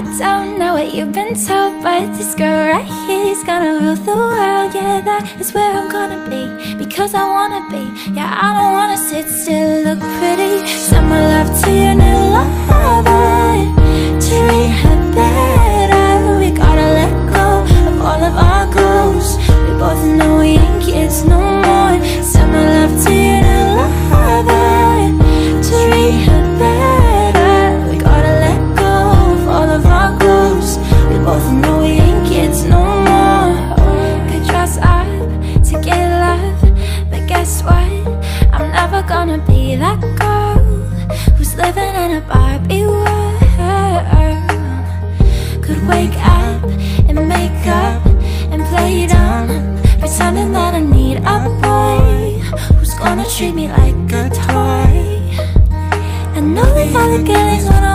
I don't know what you've been told But this girl right here is gonna rule the world. Yeah, that is where I'm gonna be Because I wanna be. Yeah, I don't to get love But guess what? I'm never gonna be that girl Who's living in a Barbie world. Could wake up and make up and play dumb Pretending that I need a boy Who's gonna treat me like a toy. I know the other girl is what